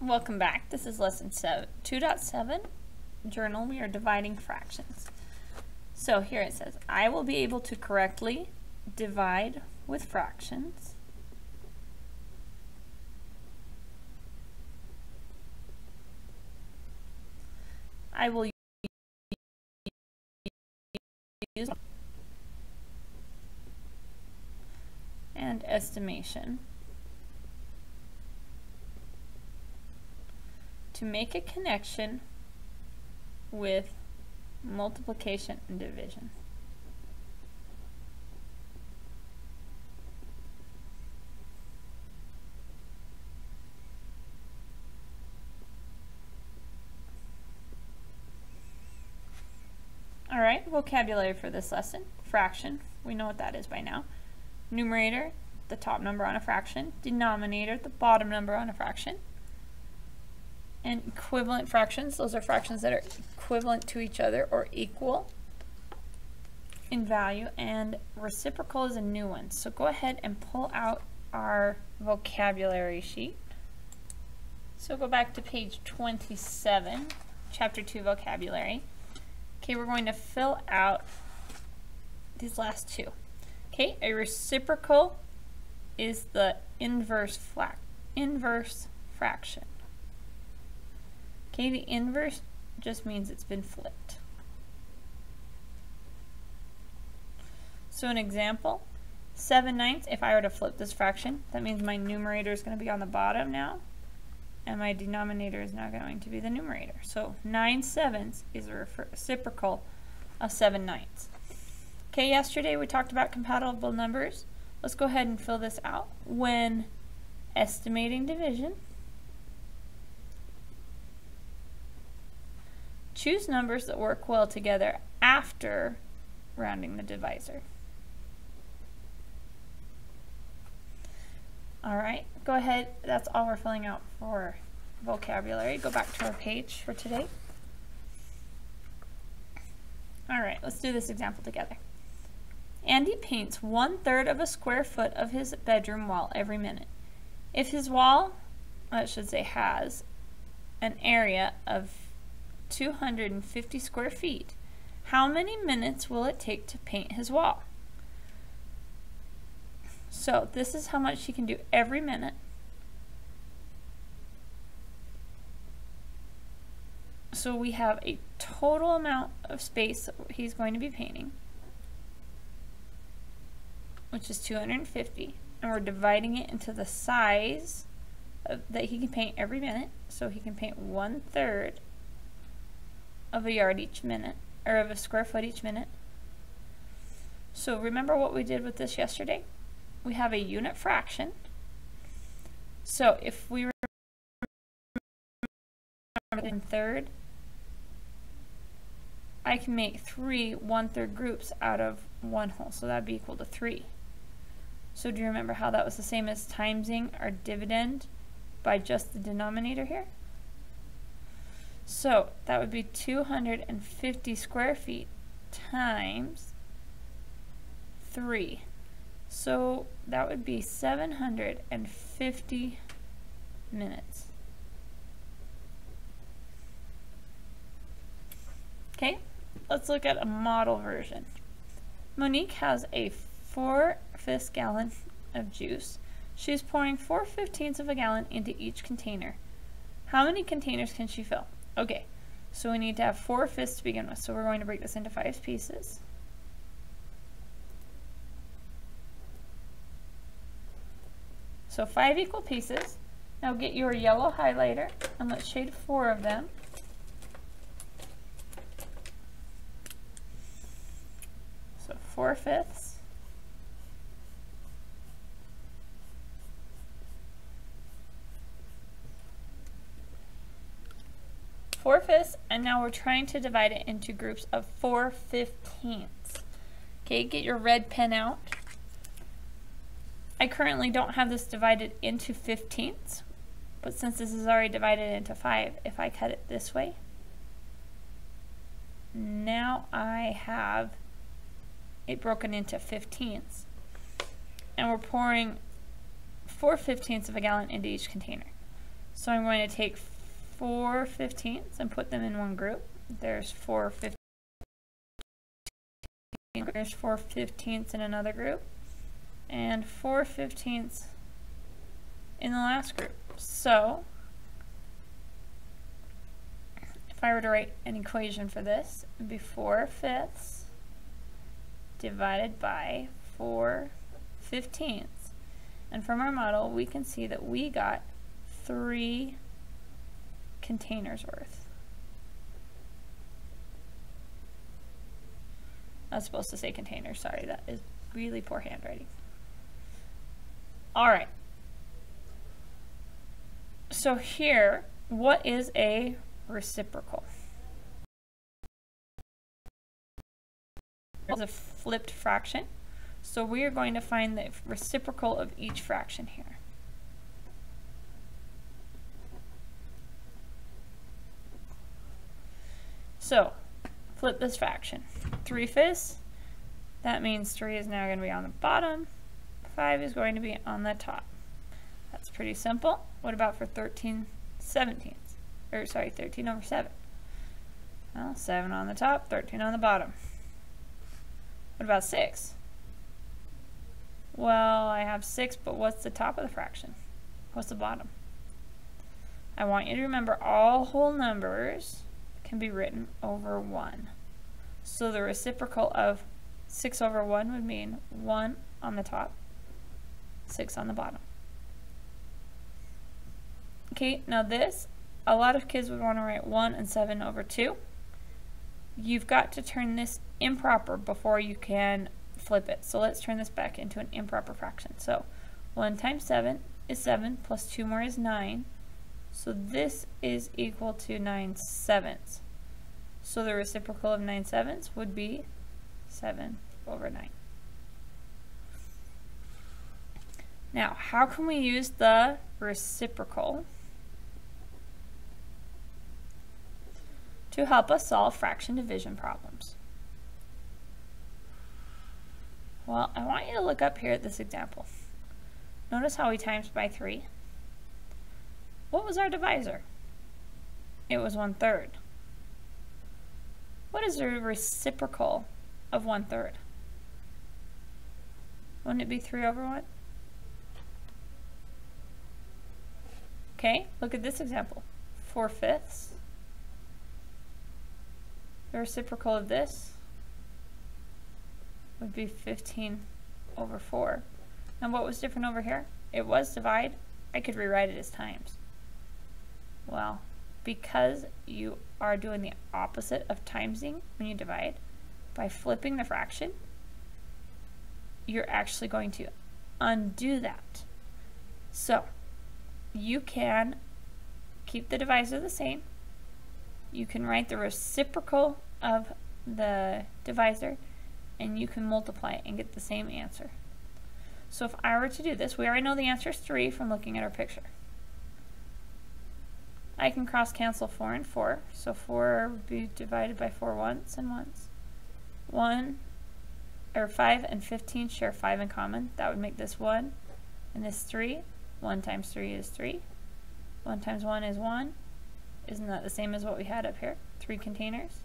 Welcome back. This is lesson 7, 2.7, journal. We are dividing fractions. So here it says, I will be able to correctly divide with fractions. I will use and estimation. To make a connection with multiplication and division. All right, vocabulary for this lesson. Fraction, we know what that is by now. Numerator, the top number on a fraction. Denominator, the bottom number on a fraction and equivalent fractions. Those are fractions that are equivalent to each other or equal in value. And reciprocal is a new one. So go ahead and pull out our vocabulary sheet. So go back to page 27, chapter 2 vocabulary. Okay, we're going to fill out these last two. Okay, a reciprocal is the inverse, inverse fraction. Okay, the inverse just means it's been flipped. So an example, 7 ninths, if I were to flip this fraction, that means my numerator is going to be on the bottom now, and my denominator is now going to be the numerator. So 9 sevenths is a reciprocal of 7 ninths. Okay, yesterday we talked about compatible numbers. Let's go ahead and fill this out. When estimating division, Choose numbers that work well together after rounding the divisor. Alright, go ahead. That's all we're filling out for vocabulary. Go back to our page for today. Alright, let's do this example together. Andy paints one third of a square foot of his bedroom wall every minute. If his wall, I should say has, an area of 250 square feet. How many minutes will it take to paint his wall? So this is how much he can do every minute. So we have a total amount of space he's going to be painting, which is 250. And we're dividing it into the size of, that he can paint every minute. So he can paint one third of a yard each minute, or of a square foot each minute. So remember what we did with this yesterday? We have a unit fraction. So if we remember in third, I can make three one-third groups out of one whole, so that would be equal to three. So do you remember how that was the same as timesing our dividend by just the denominator here? So that would be 250 square feet times 3. So that would be 750 minutes. Okay, let's look at a model version. Monique has a 4 fifths gallon of juice. She is pouring 4 fifteenths of a gallon into each container. How many containers can she fill? Okay, so we need to have four fifths to begin with. So we're going to break this into five pieces. So five equal pieces. Now get your yellow highlighter and let's shade four of them. So four fifths. 4 fifths, and now we're trying to divide it into groups of 4 fifteenths. Okay, get your red pen out. I currently don't have this divided into fifteenths, but since this is already divided into 5, if I cut it this way, now I have it broken into fifteenths. And we're pouring 4 fifteenths of a gallon into each container. So I'm going to take 4 fifteenths and put them in one group. There's 4 fifteenths. There's 4 fifteenths in another group. And 4 fifteenths in the last group. So if I were to write an equation for this, it would be 4 fifths divided by 4 fifteenths. And from our model, we can see that we got 3 containers worth. I was supposed to say containers, sorry, that is really poor handwriting. All right. So here, what is a reciprocal? It's a flipped fraction. So we are going to find the reciprocal of each fraction here. So, flip this fraction. 3 fifths, that means 3 is now going to be on the bottom, 5 is going to be on the top. That's pretty simple. What about for 13 seventeenths? Or sorry, 13 over 7. Well, 7 on the top, 13 on the bottom. What about 6? Well, I have 6, but what's the top of the fraction? What's the bottom? I want you to remember all whole numbers can be written over 1. So the reciprocal of 6 over 1 would mean 1 on the top, 6 on the bottom. Okay, now this, a lot of kids would want to write 1 and 7 over 2. You've got to turn this improper before you can flip it. So let's turn this back into an improper fraction. So 1 times 7 is 7, plus 2 more is 9. So this is equal to 9 sevenths. So the reciprocal of 9 sevenths would be 7 over 9. Now, how can we use the reciprocal to help us solve fraction division problems? Well, I want you to look up here at this example. Notice how we times by 3. What was our divisor? It was one third. What is the reciprocal of one third? Wouldn't it be 3 over 1? Okay, look at this example. 4 fifths. The reciprocal of this would be 15 over 4. And what was different over here? It was divide. I could rewrite it as times. Well, because you are doing the opposite of timesing when you divide, by flipping the fraction, you're actually going to undo that. So, you can keep the divisor the same. You can write the reciprocal of the divisor and you can multiply and get the same answer. So if I were to do this, we already know the answer is 3 from looking at our picture. I can cross cancel 4 and 4, so 4 would be divided by 4 once and once. 1, or 5 and 15 share 5 in common, that would make this 1, and this 3. 1 times 3 is 3. 1 times 1 is 1. Isn't that the same as what we had up here? 3 containers.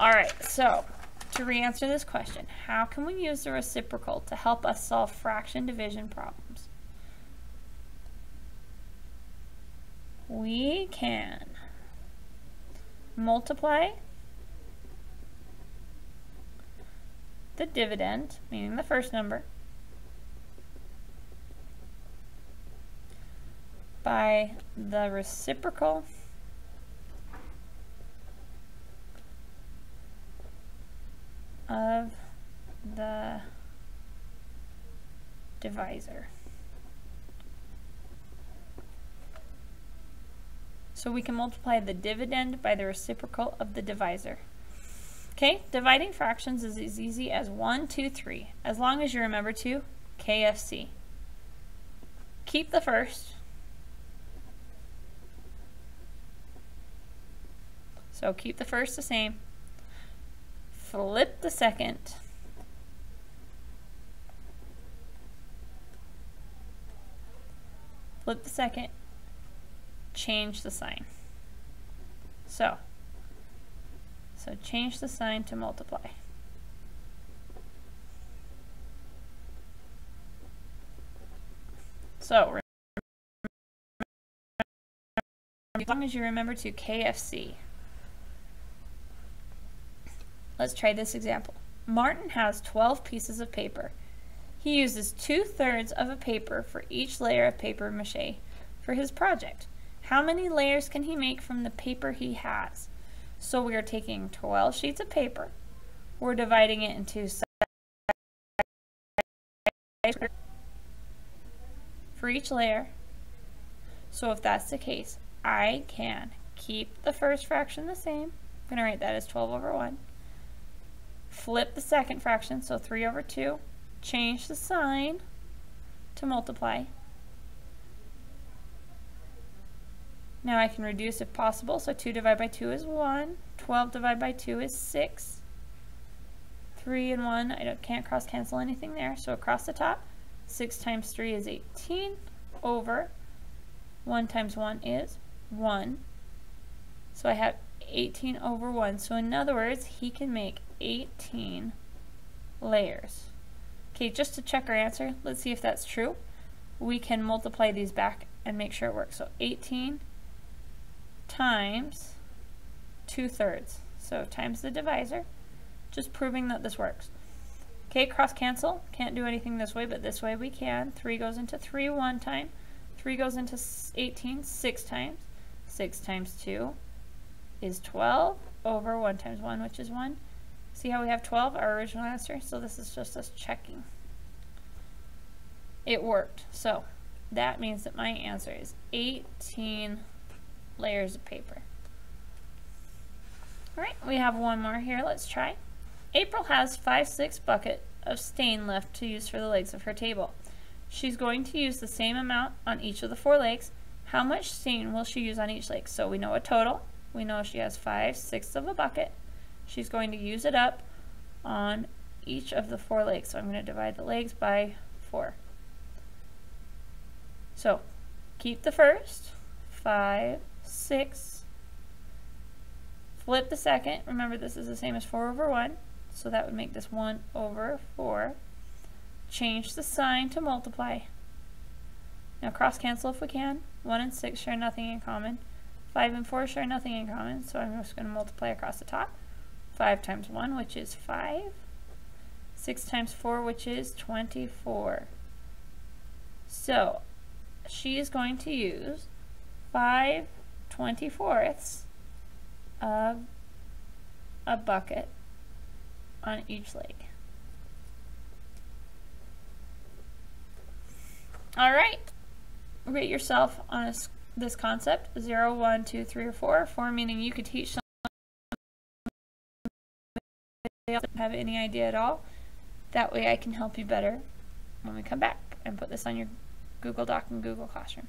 Alright, so to re-answer this question, how can we use the reciprocal to help us solve fraction division problems? We can multiply the dividend, meaning the first number, by the reciprocal of the divisor. So we can multiply the dividend by the reciprocal of the divisor. Okay, dividing fractions is as easy as 1, 2, 3, as long as you remember to KFC. Keep the first. So keep the first the same flip the second. flip the second, change the sign. So, so change the sign to multiply. So, as long as you remember to KFC. Let's try this example. Martin has 12 pieces of paper. He uses two-thirds of a paper for each layer of paper mache for his project. How many layers can he make from the paper he has? So we are taking 12 sheets of paper. We're dividing it into for each layer. So if that's the case, I can keep the first fraction the same. I'm going to write that as 12 over 1. Flip the second fraction, so 3 over 2. Change the sign to multiply. Now I can reduce if possible, so 2 divided by 2 is 1. 12 divided by 2 is 6. 3 and 1, I can't cross cancel anything there, so across the top, 6 times 3 is 18 over 1 times 1 is 1. So I have 18 over 1. So in other words, he can make 18 layers. Okay, just to check our answer, let's see if that's true. We can multiply these back and make sure it works. So 18 times 2 thirds. So times the divisor, just proving that this works. Okay, cross cancel. Can't do anything this way, but this way we can. 3 goes into 3 one time. 3 goes into 18 six times. 6 times 2 is 12 over 1 times 1, which is 1. See how we have 12, our original answer? So this is just us checking. It worked. So that means that my answer is 18 layers of paper. Alright, we have one more here. Let's try. April has 5-6 bucket of stain left to use for the legs of her table. She's going to use the same amount on each of the four legs. How much stain will she use on each leg? So we know a total. We know she has 5 sixths of a bucket. She's going to use it up on each of the four legs. So I'm going to divide the legs by 4. So keep the first, 5, 6, flip the second. Remember this is the same as 4 over 1, so that would make this 1 over 4. Change the sign to multiply. Now cross cancel if we can. 1 and 6 share nothing in common. 5 and 4 share nothing in common, so I'm just going to multiply across the top. 5 times 1, which is 5. 6 times 4, which is 24. So, she is going to use 5 24ths of a bucket on each leg. All right, rate yourself on a, this concept, 0, 1, 2, 3, or 4. 4 meaning you could teach someone have any idea at all. That way I can help you better when we come back and put this on your Google Doc and Google Classroom.